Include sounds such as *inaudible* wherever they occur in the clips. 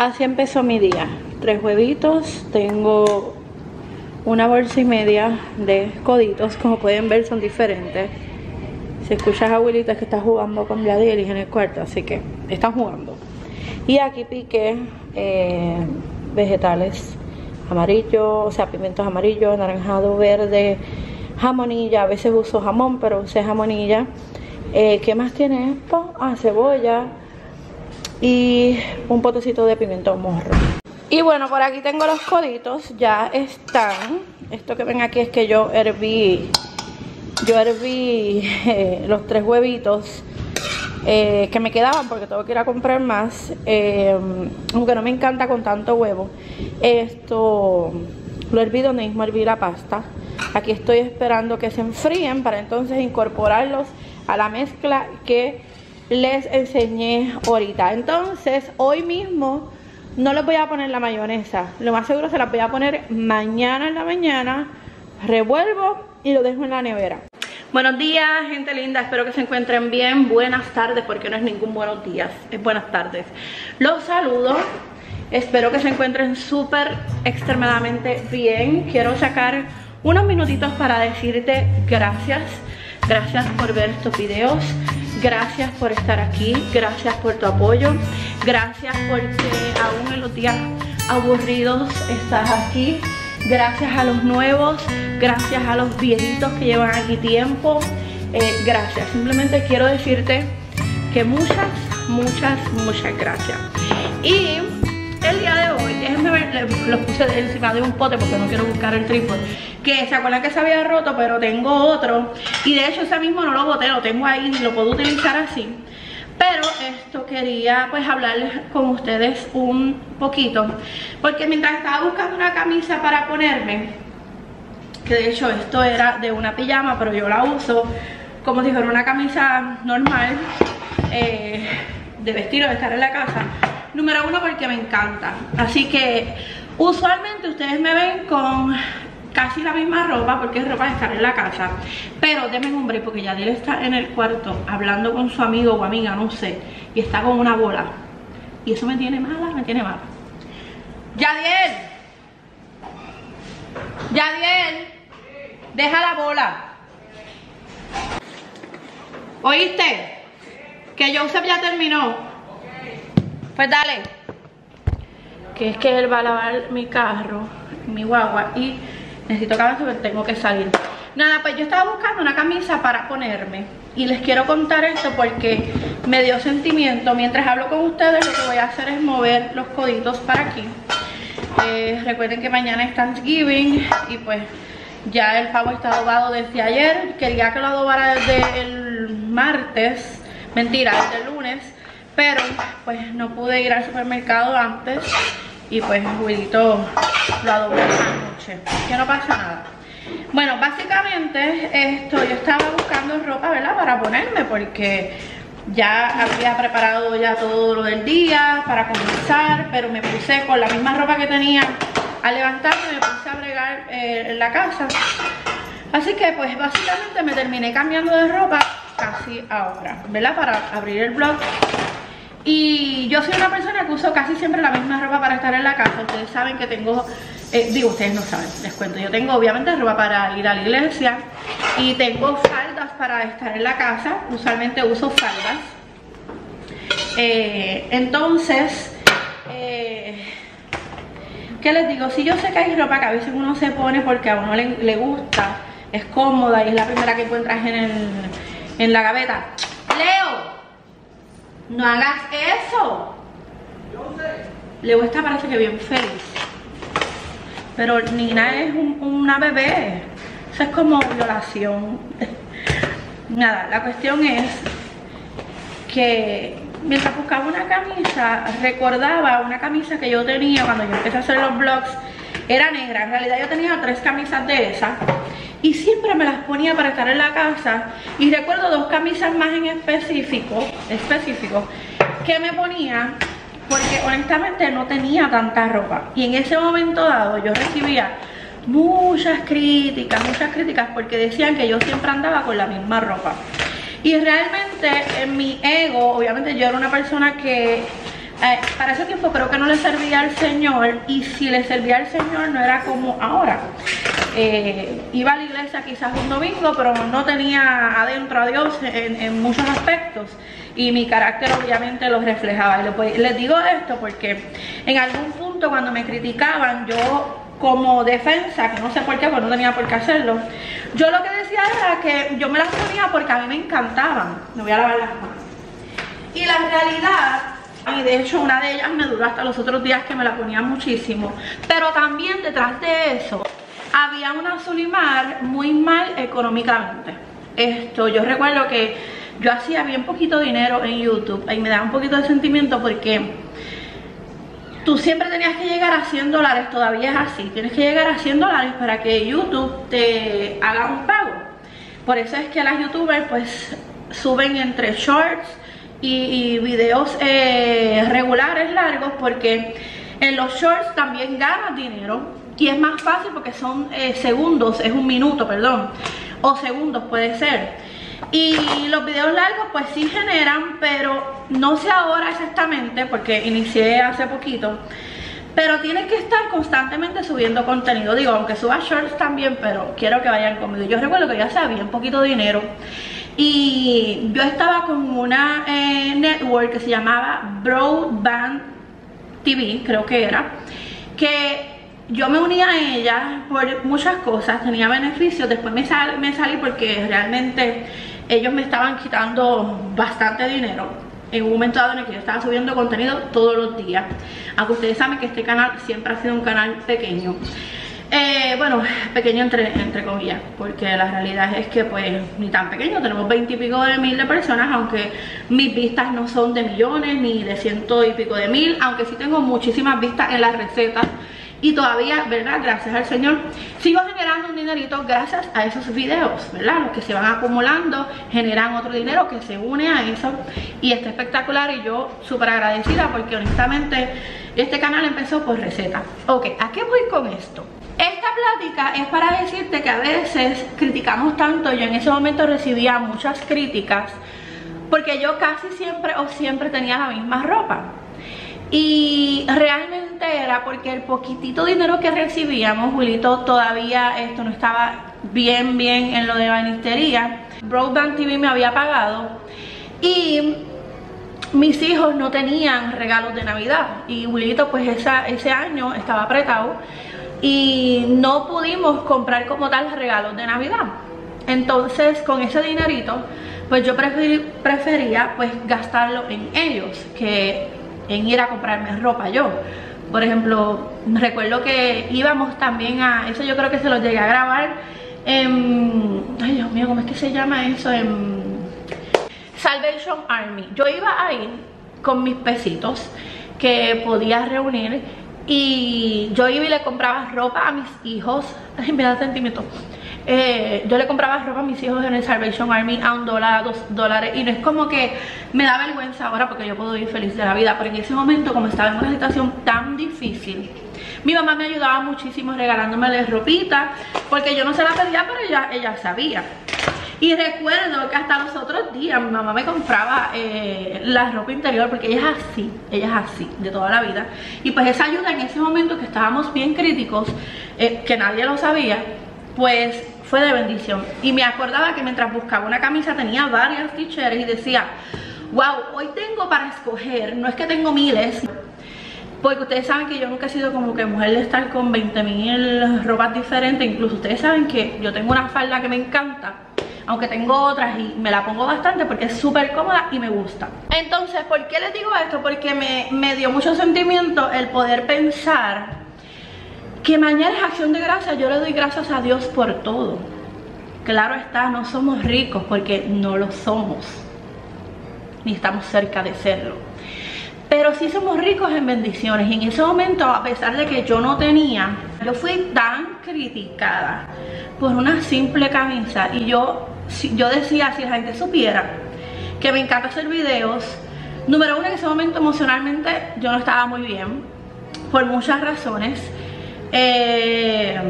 Así empezó mi día. Tres huevitos, tengo una bolsa y media de coditos, como pueden ver son diferentes. Si escuchas a abuelita que está jugando con Yadiel en el cuarto, así que están jugando. Y aquí piqué eh, vegetales amarillos, o sea, pimientos amarillos, naranjado, verde, jamonilla. A veces uso jamón, pero usé jamonilla. Eh, ¿Qué más tiene esto? Ah, cebolla y un potecito de pimiento morro. Y bueno, por aquí tengo los coditos, ya están. Esto que ven aquí es que yo herví, yo herví eh, los tres huevitos eh, que me quedaban porque tengo que ir a comprar más. Eh, aunque no me encanta con tanto huevo. Esto lo herví donde mismo herví la pasta. Aquí estoy esperando que se enfríen para entonces incorporarlos a la mezcla que les enseñé ahorita. Entonces, hoy mismo no les voy a poner la mayonesa. Lo más seguro se las voy a poner mañana en la mañana. Revuelvo y lo dejo en la nevera. Buenos días, gente linda. Espero que se encuentren bien. Buenas tardes, porque no es ningún buenos días, es buenas tardes. Los saludo. Espero que se encuentren súper extremadamente bien. Quiero sacar unos minutitos para decirte gracias. Gracias por ver estos videos. Gracias por estar aquí, gracias por tu apoyo, gracias porque aún en los días aburridos estás aquí, gracias a los nuevos, gracias a los viejitos que llevan aquí tiempo, eh, gracias. Simplemente quiero decirte que muchas, muchas, muchas gracias. Y el día de hoy, déjenme ver, los puse encima de un pote porque no quiero buscar el trípode. Que se acuerdan que se había roto pero tengo otro. Y de hecho ese mismo no lo boté, lo tengo ahí y lo puedo utilizar así. Pero esto quería pues hablarles con ustedes un poquito. Porque mientras estaba buscando una camisa para ponerme que de hecho esto era de una pijama pero yo la uso como si fuera una camisa normal eh, de vestir o de estar en la casa número uno porque me encanta. Así que usualmente ustedes me ven con casi la misma ropa porque es ropa de estar en la casa. Pero denme un break porque Yadiel está en el cuarto hablando con su amigo o amiga, no sé y está con una bola. Y eso me tiene mala, me tiene mala. Yadiel. Yadiel. Deja la bola. ¿oíste? que Joseph ya terminó pues dale. Que es que él va a lavar mi carro mi guagua y necesito cabeza pero tengo que salir. Nada pues yo estaba buscando una camisa para ponerme y les quiero contar esto porque me dio sentimiento. Mientras hablo con ustedes lo que voy a hacer es mover los coditos para aquí. Eh, recuerden que mañana es Thanksgiving y pues ya el pavo está adobado desde ayer. Quería que lo adobara desde el martes. Mentira, desde el lunes pero pues no pude ir al supermercado antes y pues juguito lo adobé noche. Que no pasa nada. Bueno básicamente esto yo estaba buscando ropa verdad para ponerme porque ya había preparado ya todo lo del día para comenzar pero me puse con la misma ropa que tenía al levantarme me puse a bregar eh, la casa. Así que pues básicamente me terminé cambiando de ropa casi ahora verdad para abrir el blog y yo soy una persona que uso casi siempre la misma ropa para estar en la casa. Ustedes saben que tengo, eh, digo, ustedes no saben, les cuento. Yo tengo obviamente ropa para ir a la iglesia y tengo faldas para estar en la casa. Usualmente uso faldas. Eh, entonces, eh, ¿qué les digo? Si yo sé que hay ropa que a veces uno se pone porque a uno le, gusta, es cómoda y es la primera que encuentras en, el, en la gaveta. Leo, no hagas eso. Leo está parece que bien feliz. Pero Nina es una bebé. Eso es como violación. *laughs* Nada, la cuestión es que mientras buscaba una camisa, recordaba una camisa que yo tenía cuando yo empecé a hacer los vlogs. Era negra, en realidad yo tenía tres camisas de esas y siempre me las ponía para estar en la casa. Y recuerdo dos camisas más en específico, específico que me ponía porque honestamente no tenía tanta ropa. Y en ese momento dado yo recibía muchas críticas, muchas críticas porque decían que yo siempre andaba con la misma ropa. Y realmente en mi ego, obviamente yo era una persona que eh, para ese tiempo creo que no le servía al Señor y si le servía al Señor no era como ahora. Eh, iba a la iglesia quizás un domingo, pero no tenía adentro a Dios en, muchos aspectos y mi carácter obviamente lo reflejaba. Y les digo esto porque en algún punto cuando me criticaban, yo como defensa, que no sé por qué, porque no tenía por qué hacerlo, yo lo que decía era que yo me las ponía porque a mí me encantaban. Me voy a lavar las manos. Y la realidad y de hecho una de ellas me duró hasta los otros días que me la ponía muchísimo. Pero también detrás de eso había una Zulimar muy mal económicamente. Esto yo recuerdo que yo hacía bien poquito dinero en YouTube y me daba un poquito de sentimiento porque tú siempre tenías que llegar a 100 dólares, todavía es así, tienes que llegar a 100 dólares para que YouTube te haga un pago. Por eso es que las youtubers pues suben entre shorts y, videos eh, regulares largos porque en los shorts también ganas dinero y es más fácil porque son eh, segundos, es un minuto, perdón, o segundos puede ser. Y los videos largos pues sí generan, pero no sé ahora exactamente porque inicié hace poquito. Pero tienes que estar constantemente subiendo contenido. Digo, aunque suba shorts también, pero quiero que vayan conmigo. Yo recuerdo que ya sabía un poquito de dinero. Y yo estaba con una network que se llamaba Broadband TV, creo que era. Que yo me uní a ella por muchas cosas, tenía beneficios. Después me, me salí porque realmente ellos me estaban quitando bastante dinero en un momento dado en el que yo estaba subiendo contenido todos los días aunque ustedes saben que este canal siempre ha sido un canal pequeño eh, bueno, pequeño entre, comillas porque la realidad es que pues ni tan pequeño, tenemos 20 y pico de mil de personas aunque mis vistas no son de millones ni de ciento y pico de mil aunque sí tengo muchísimas vistas en las recetas y todavía, ¿verdad? Gracias al Señor sigo generando un dinerito gracias a esos videos, ¿verdad? Los que se van acumulando generan otro dinero que se une a eso y está espectacular y yo súper agradecida porque honestamente este canal empezó por receta. Ok, ¿a qué voy con esto? Esta plática es para decirte que a veces criticamos tanto, yo en ese momento recibía muchas críticas porque yo casi siempre o siempre tenía la misma ropa. Y realmente era porque el poquitito dinero que recibíamos, Julito todavía esto no estaba bien bien en lo de banistería. Broadband TV me había pagado y mis hijos no tenían regalos de Navidad. Y Wilito pues ese año estaba apretado y no pudimos comprar como tal regalos de Navidad. Entonces con ese dinerito pues yo prefería pues gastarlo en ellos que en ir a comprarme ropa yo. Por ejemplo, recuerdo que íbamos también a, eso yo creo que se lo llegué a grabar en, ay Dios mío, ¿cómo es que se llama eso? En Salvation Army. Yo iba ahí con mis pesitos que podía reunir y yo iba y le compraba ropa a mis hijos. *laughs* Me da sentimiento. Eh, yo le compraba ropa a mis hijos en el Salvation Army a un dólar, a dos dólares. Y no es como que me da vergüenza ahora porque yo puedo ir feliz de la vida, pero en ese momento como estaba en una situación tan difícil mi mamá me ayudaba muchísimo regalándome ropita porque yo no se la pedía pero ella, ella sabía y recuerdo que hasta los otros días mi mamá me compraba eh, la ropa interior porque ella es así, ella es así de toda la vida. Y pues esa ayuda en ese momento que estábamos bien críticos, eh, que nadie lo sabía, pues fue de bendición. Y me acordaba que mientras buscaba una camisa tenía varias t y decía, wow, hoy tengo para escoger, no es que tengo miles, porque ustedes saben que yo nunca he sido como que mujer de estar con 20 mil ropas diferentes, incluso ustedes saben que yo tengo una falda que me encanta, aunque tengo otras y me la pongo bastante porque es súper cómoda y me gusta. Entonces, ¿por qué les digo esto? Porque me, me dio mucho sentimiento el poder pensar que mañana es acción de gracia, yo le doy gracias a Dios por todo. Claro está, no somos ricos porque no lo somos, ni estamos cerca de serlo. Pero sí somos ricos en bendiciones y en ese momento, a pesar de que yo no tenía, yo fui tan criticada por una simple camisa y yo, yo decía, si la gente supiera que me encanta hacer videos, número uno en ese momento emocionalmente yo no estaba muy bien, por muchas razones, eh,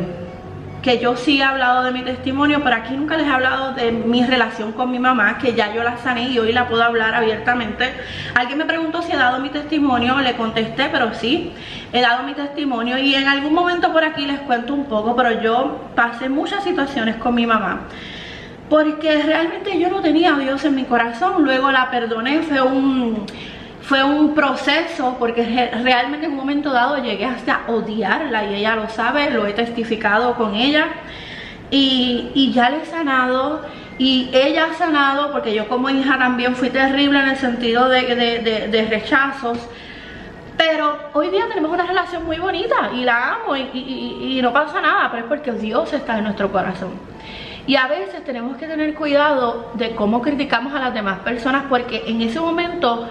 que yo sí he hablado de mi testimonio, pero aquí nunca les he hablado de mi relación con mi mamá, que ya yo la sané y hoy la puedo hablar abiertamente. Alguien me preguntó si he dado mi testimonio, le contesté, pero sí, he dado mi testimonio y en algún momento por aquí les cuento un poco, pero yo pasé muchas situaciones con mi mamá. Porque realmente yo no tenía a Dios en mi corazón, luego la perdoné, fue un fue un proceso porque realmente en un momento dado llegué hasta odiarla y ella lo sabe, lo he testificado con ella y, ya le he sanado y ella ha sanado porque yo como hija también fui terrible en el sentido de, rechazos pero hoy día tenemos una relación muy bonita y la amo y, y, no pasa nada, pero es porque Dios está en nuestro corazón. Y a veces tenemos que tener cuidado de cómo criticamos a las demás personas porque en ese momento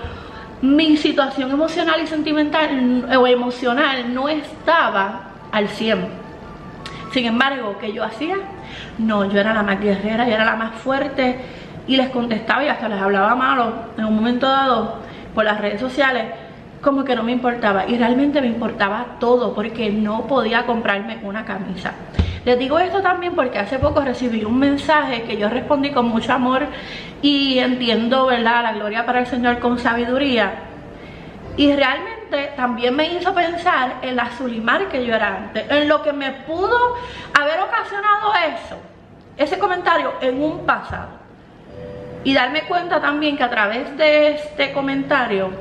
mi situación emocional y sentimental o emocional no estaba al 100 sin embargo, ¿qué yo hacía? No, yo era la más guerrera, yo era la más fuerte y les contestaba y hasta les hablaba malo en un momento dado por las redes sociales como que no me importaba y realmente me importaba todo porque no podía comprarme una camisa les digo esto también porque hace poco recibí un mensaje que yo respondí con mucho amor y entiendo, ¿verdad? La gloria para el Señor con sabiduría. Y realmente también me hizo pensar en la Zulimar que yo era antes, en lo que me pudo haber ocasionado eso, ese comentario en un pasado. Y darme cuenta también que a través de este comentario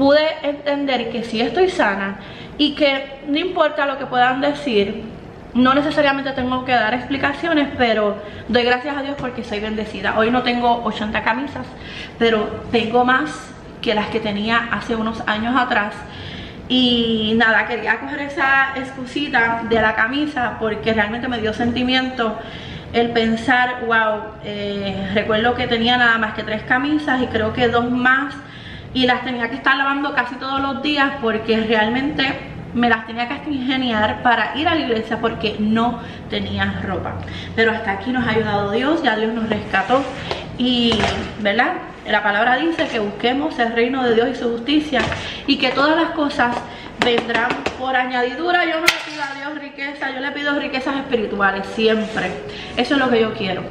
pude entender que si estoy sana y que no importa lo que puedan decir, no necesariamente tengo que dar explicaciones, pero doy gracias a Dios porque soy bendecida. Hoy no tengo 80 camisas, pero tengo más que las que tenía hace unos años atrás. Y nada, quería coger esa excusita de la camisa porque realmente me dio sentimiento el pensar, wow, eh, recuerdo que tenía nada más que tres camisas y creo que dos más y las tenía que estar lavando casi todos los días porque realmente me las tenía que ingeniar para ir a la iglesia porque no tenía ropa. Pero hasta aquí nos ha ayudado Dios, ya Dios nos rescató y, ¿verdad? La palabra dice que busquemos el reino de Dios y su justicia y que todas las cosas vendrán por añadidura. Yo no le pido a Dios riqueza, yo le pido riquezas espirituales siempre. Eso es lo que yo quiero.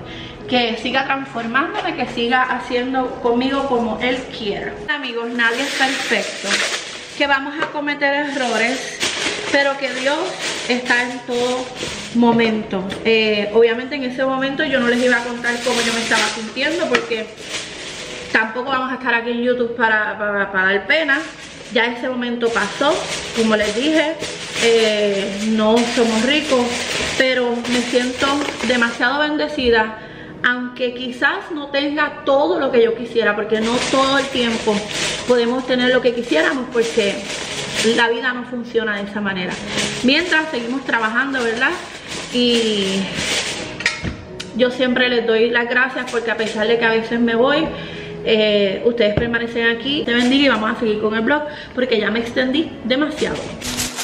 Que siga transformándome, que siga haciendo conmigo como Él quiera. Amigos, nadie es perfecto que vamos a cometer errores, pero que Dios está en todo momento. Eh, obviamente en ese momento yo no les iba a contar cómo yo me estaba sintiendo porque tampoco vamos a estar aquí en YouTube para, dar pena. Ya ese momento pasó, como les dije, eh, no somos ricos, pero me siento demasiado bendecida aunque quizás no tenga todo lo que yo quisiera, porque no todo el tiempo podemos tener lo que quisiéramos, porque la vida no funciona de esa manera. Mientras seguimos trabajando, ¿verdad? Y yo siempre les doy las gracias porque a pesar de que a veces me voy, eh, ustedes permanecen aquí. Te bendiga y vamos a seguir con el blog porque ya me extendí demasiado.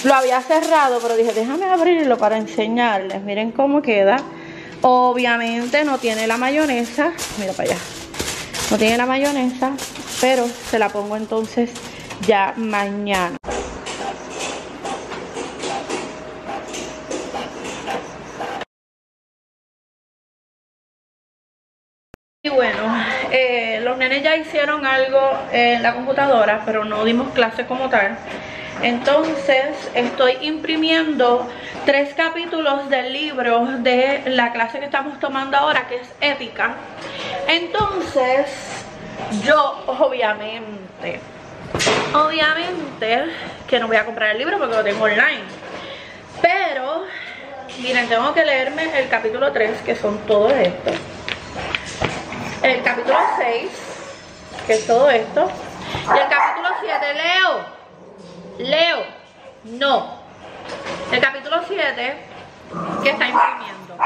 Lo había cerrado, pero dije, déjame abrirlo para enseñarles. Miren cómo queda. Obviamente no tiene la mayonesa, mira para allá, no tiene la mayonesa, pero se la pongo entonces ya mañana. Y bueno, eh, los nenes ya hicieron algo en la computadora, pero no dimos clase como tal. Entonces estoy imprimiendo tres capítulos del libro de la clase que estamos tomando ahora, que es ética. Entonces, yo obviamente, obviamente que no voy a comprar el libro porque lo tengo online. Pero, miren, tengo que leerme el capítulo 3, que son todo esto. El capítulo 6, que es todo esto. Y el capítulo 7, leo. Leo, no. El capítulo 7 que está imprimiendo.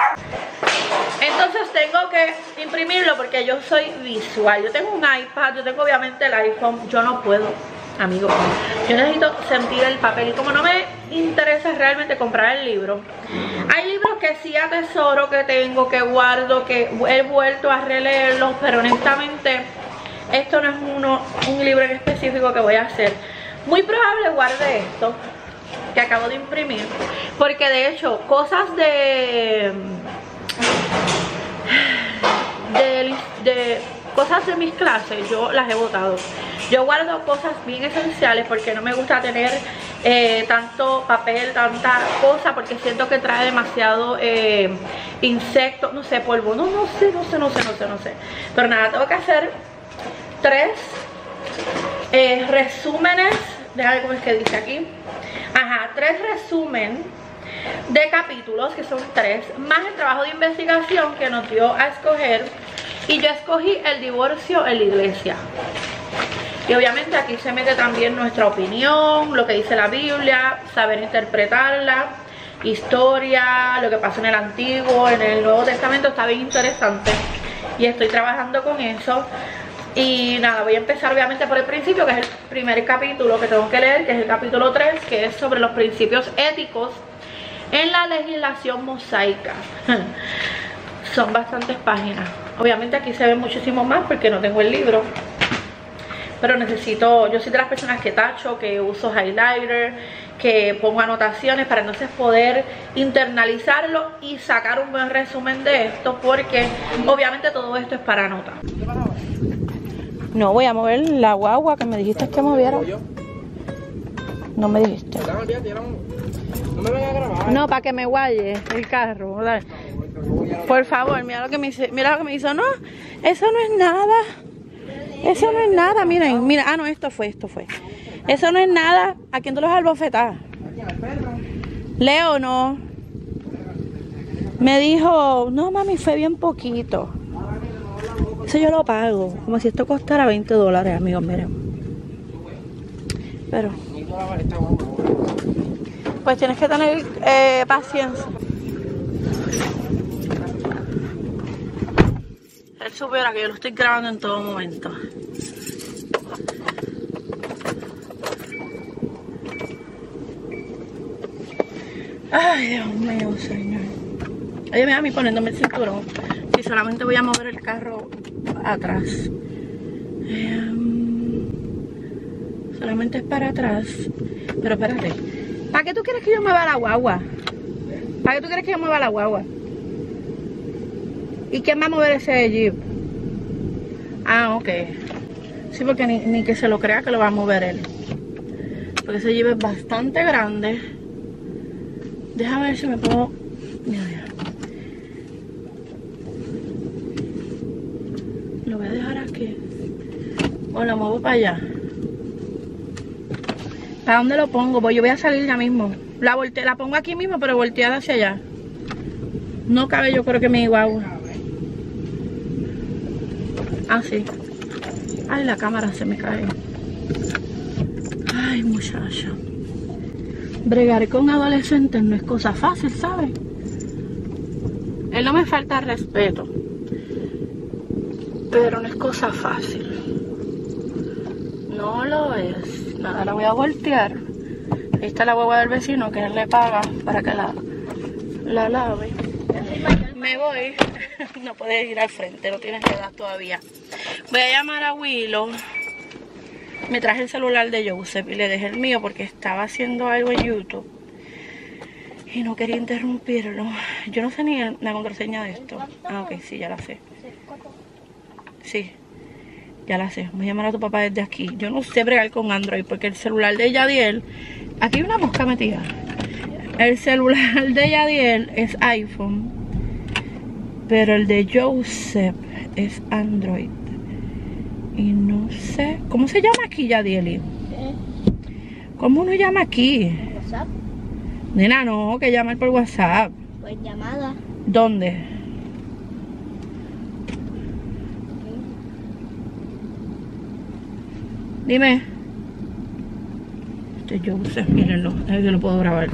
Entonces tengo que imprimirlo porque yo soy visual. Yo tengo un iPad, yo tengo obviamente el iPhone. Yo no puedo, amigos. Yo necesito sentir el papel. Y como no me interesa realmente comprar el libro, hay libros que sí atesoro, que tengo, que guardo, que he vuelto a releerlos. Pero honestamente, esto no es uno, un libro en específico que voy a hacer muy probable guarde esto que acabo de imprimir. Porque de hecho, cosas de... De, de cosas de mis clases yo las he botado yo guardo cosas bien esenciales porque no me gusta tener eh, tanto papel, tanta cosa porque siento que trae demasiado eh, insectos, no sé, polvo, no, no sé, no sé, no sé, no sé, no sé. Pero nada, tengo que hacer tres eh, resúmenes, déjame cómo es que dice aquí. Ajá, tres resumen de capítulos, que son tres, más el trabajo de investigación que nos dio a escoger. Y yo escogí el divorcio en la iglesia. Y obviamente aquí se mete también nuestra opinión, lo que dice la Biblia, saber interpretarla, historia, lo que pasa en el Antiguo, en el Nuevo Testamento, está bien interesante. Y estoy trabajando con eso. Y nada, voy a empezar obviamente por el principio, que es el primer capítulo que tengo que leer, que es el capítulo 3, que es sobre los principios éticos en la legislación mosaica. *laughs* Son bastantes páginas. Obviamente aquí se ve muchísimo más porque no tengo el libro pero necesito, yo soy de las personas que tacho, que uso highlighter, que pongo anotaciones para entonces poder internalizarlo y sacar un buen resumen de esto porque obviamente todo esto es para anotar. No voy a mover la guagua que me dijiste que moviera. No me dijiste. No, para que me guaye el carro. Por favor, mira lo que me dice, mira lo que me hizo. No, eso no es nada. Eso no es nada, miren, mira, ah no, esto fue, esto fue. Eso no es nada, ¿a quién tú los albofetas? Leo no. Me dijo, no mami, fue bien poquito. Eso yo lo pago, como si esto costara 20 dólares, amigos, miren. Pero... Pues tienes que tener eh, paciencia. Él supiera que yo lo estoy grabando en todo momento. Ay, Dios mío, señor. Oye, a mí poniéndome el cinturón. Si solamente voy a mover el carro atrás. Em, solamente es para atrás. Pero espérate. ¿Para qué tú quieres que yo mueva la guagua? ¿Para qué tú quieres que yo mueva la guagua? ¿Y quién va a mover ese jeep? Ah, ok. Sí, porque ni, que se lo crea que lo va a mover él. Porque ese jeep es bastante grande. Déjame ver si me puedo... Lo voy a dejar aquí. O lo muevo para allá. ¿Para dónde lo pongo? Pues yo voy a salir ya mismo. La, la pongo aquí mismo, pero volteada hacia allá. No cabe yo creo que mi guagua. Ah, sí. Ay, la cámara se me cae. Ay, muchacha. Bregar con adolescentes no es cosa fácil, ¿sabes? Él no me falta respeto. Pero no es cosa fácil. No lo es. Nada, la voy a voltear. Ahí está la hueva del vecino que él le paga para que la, la lave. Me voy. *laughs* no puedes ir al frente, no tienes edad todavía. Voy a llamar a Willow. Me traje el celular de Joseph y le dejé el mío porque estaba haciendo algo en YouTube. Y no quería interrumpirlo. Yo no sé ni la contraseña de esto. Ah, ok, sí, ya la sé. Sí, ya la sé. Voy a llamar a tu papá desde aquí. Yo no sé bregar con Android porque el celular de Yadiel... Aquí hay una mosca metida. El celular de Yadiel es iPhone pero el de Joseph es Android. Y no sé. ¿Cómo se llama aquí, Yadieli? ¿Eh? ¿Cómo uno llama aquí? WhatsApp. Nena, no, que llamar por WhatsApp. Pues llamada. ¿Dónde? Dime. Este Joseph, mírenlo. Ver si lo puedo grabar.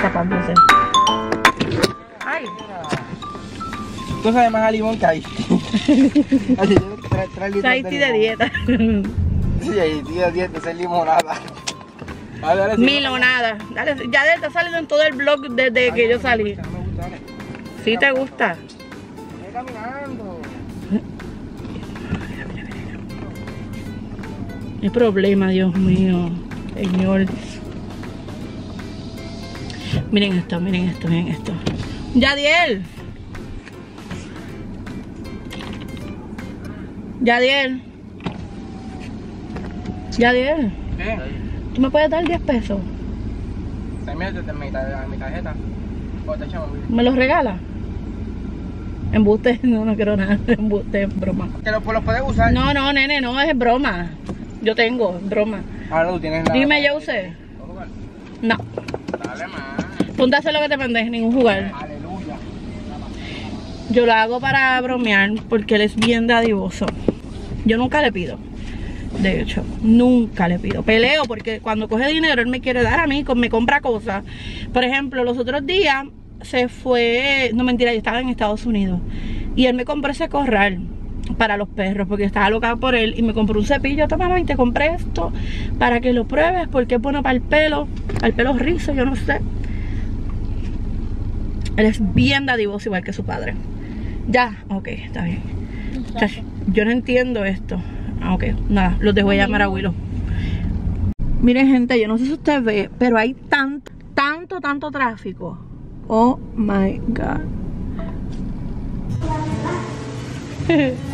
tapándose. Ay. Tú sabes más a limón que hay. *laughs* Haití de dieta. Sí, Haití de dieta, es limonada. Dale, dale, Milonada. Dale, ya está saliendo en todo el blog desde que yo salí. ¿Sí te gusta? caminando. ¿Qué problema, Dios mío? Señor. Miren esto, miren esto, miren esto. Yadiel. Yadiel. Yadiel. ¿Qué? ¿Tú me puedes dar 10 pesos? Te metes en mi, tar- mi tarjeta. O te echamos, ¿Me los regalas? Embuste, *laughs* no, no quiero nada. Embuste, es broma. Que lo, pues, lo puedes usar. No, no, nene, no, es broma. Yo tengo, es broma. Ahora tú tienes la. Dime, yo usé. No. Dale más. Ponte a hacer lo que te mandé, ningún jugar. Aleluya. Yo lo hago para bromear porque él es bien dadivoso. Yo nunca le pido. De hecho, nunca le pido. Peleo porque cuando coge dinero él me quiere dar a mí, me compra cosas. Por ejemplo, los otros días se fue, no mentira, yo estaba en Estados Unidos y él me compró ese corral para los perros porque estaba loca por él y me compró un cepillo, toma mami, te compré esto para que lo pruebes porque es bueno para el pelo, para el pelo rizo, yo no sé. Él es bien dadivoso igual que su padre. Ya, ok, está bien. Yo no entiendo esto. Ah, ok, nada, los dejo llamar a Willow. Miren, gente, yo no sé si usted ve, pero hay tanto, tanto, tanto tráfico. Oh my god. *laughs*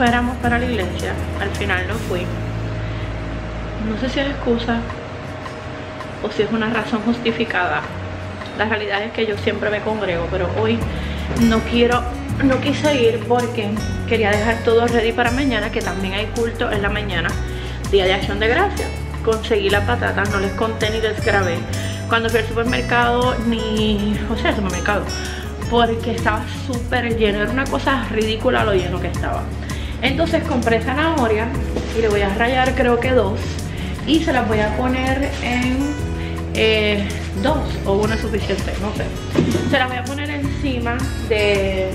fuéramos para la iglesia. Al final no fui. No sé si es excusa o si es una razón justificada. La realidad es que yo siempre me congrego, pero hoy no quiero, no quise ir porque quería dejar todo ready para mañana, que también hay culto en la mañana, día de acción de gracias. Conseguí las patatas, no les conté ni les grabé. Cuando fui al supermercado, ni, o sea, al supermercado, porque estaba súper lleno, era una cosa ridícula lo lleno que estaba. Entonces compré zanahoria y le voy a rayar creo que dos y se las voy a poner en eh, dos o una suficiente, no sé. Se las voy a poner encima de,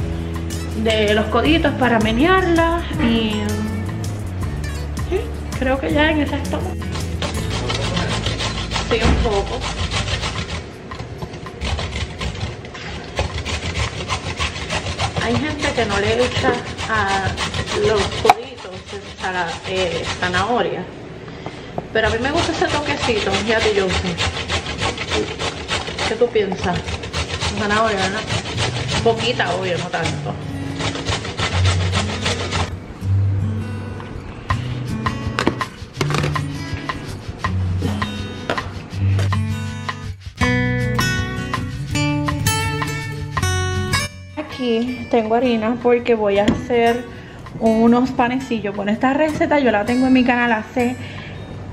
de los coditos para menearla y creo que ya en esa estamos. Sí, un poco. Hay gente que no le echa a los coditos a la eh, zanahoria. Pero a mí me gusta ese toquecito, ya te yo. ¿Qué tú piensas? Zanahoria, ¿verdad? Poquita, obvio, no tanto. Aquí tengo harina porque voy a hacer unos panecillos. Bueno, esta receta yo la tengo en mi canal hace,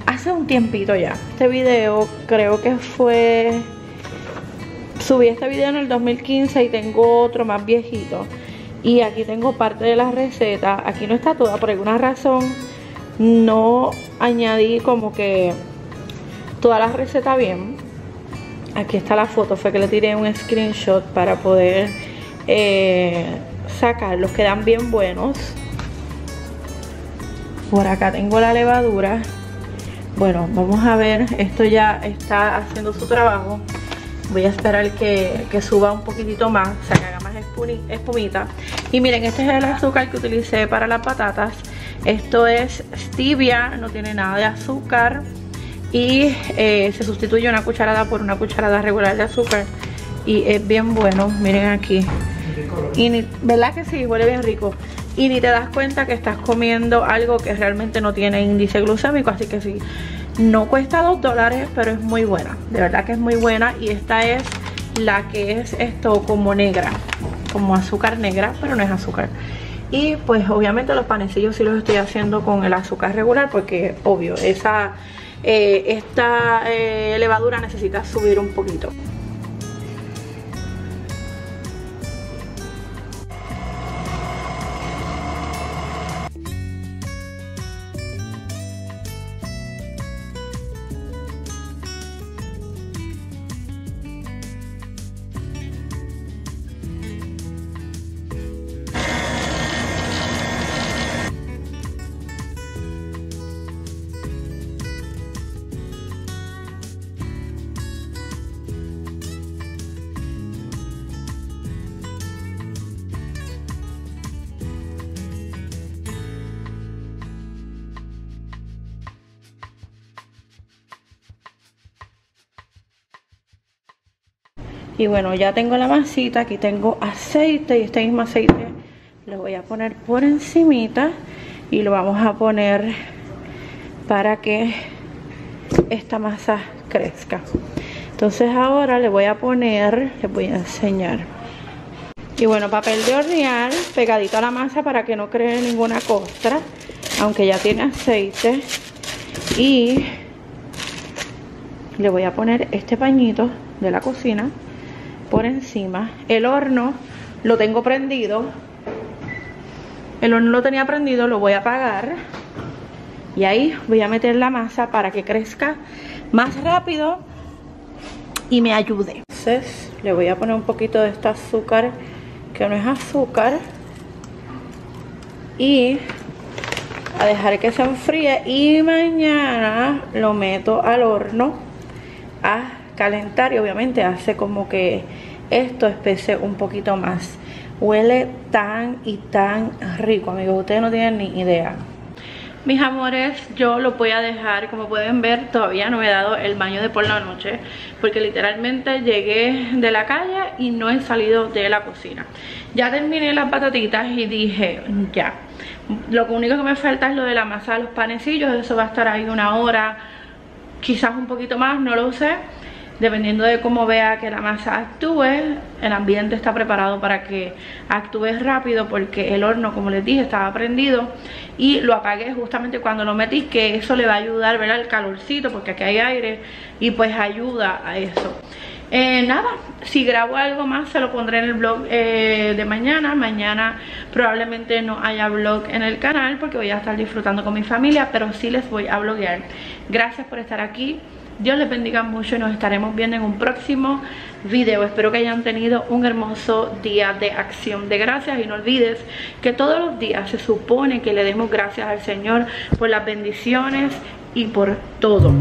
hace un tiempito ya. Este video creo que fue... Subí este video en el 2015 y tengo otro más viejito. Y aquí tengo parte de la receta. Aquí no está toda, por alguna razón no añadí como que toda la receta bien. Aquí está la foto, fue que le tiré un screenshot para poder eh, sacarlos, quedan bien buenos. Por acá tengo la levadura. Bueno vamos a ver esto ya está haciendo su trabajo. Voy a esperar que, que suba un poquitito más o sea que haga más espumita. Y miren este es el azúcar que utilicé para las patatas. Esto es stevia no tiene nada de azúcar. Y eh, se sustituye una cucharada por una cucharada regular de azúcar. Y es bien bueno miren aquí. Y verdad que sí huele bien rico y ni te das cuenta que estás comiendo algo que realmente no tiene índice glucémico. Así que sí no cuesta 2 dólares pero es muy buena. De verdad que es muy buena y esta es la que es esto como negra como azúcar negra pero no es azúcar. Y pues obviamente los panecillos sí los estoy haciendo con el azúcar regular porque obvio esa eh, esta eh, levadura necesita subir un poquito y bueno ya tengo la masita aquí tengo aceite y este mismo aceite lo voy a poner por encimita y lo vamos a poner para que esta masa crezca. Entonces ahora le voy a poner les voy a enseñar. Y bueno papel de hornear pegadito a la masa para que no cree ninguna costra aunque ya tiene aceite. Y le voy a poner este pañito de la cocina por encima. El horno lo tengo prendido. El horno lo tenía prendido, lo voy a apagar. Y ahí voy a meter la masa para que crezca más rápido y me ayude. Entonces le voy a poner un poquito de este azúcar, que no es azúcar. Y a dejar que se enfríe y mañana lo meto al horno a calentar y obviamente hace como que esto espese un poquito más. Huele tan y tan rico, amigos. Ustedes no tienen ni idea. Mis amores, yo lo voy a dejar, como pueden ver, todavía no he dado el baño de por la noche Porque literalmente llegué de la calle y no he salido de la cocina Ya terminé las patatitas y dije, ya Lo único que me falta es lo de la masa de los panecillos Eso va a estar ahí una hora, quizás un poquito más, no lo sé dependiendo de cómo vea que la masa actúe, el ambiente está preparado para que actúe rápido porque el horno, como les dije, estaba prendido y lo apagué justamente cuando lo metí, que eso le va a ayudar, ver el calorcito porque aquí hay aire y pues ayuda a eso. Eh, nada, si grabo algo más se lo pondré en el blog eh, de mañana. Mañana probablemente no haya blog en el canal porque voy a estar disfrutando con mi familia Pero sí les voy a bloguear. Gracias por estar aquí Dios les bendiga mucho y nos estaremos viendo en un próximo video. Espero que hayan tenido un hermoso día de acción de gracias y no olvides que todos los días se supone que le demos gracias al Señor por las bendiciones y por todo.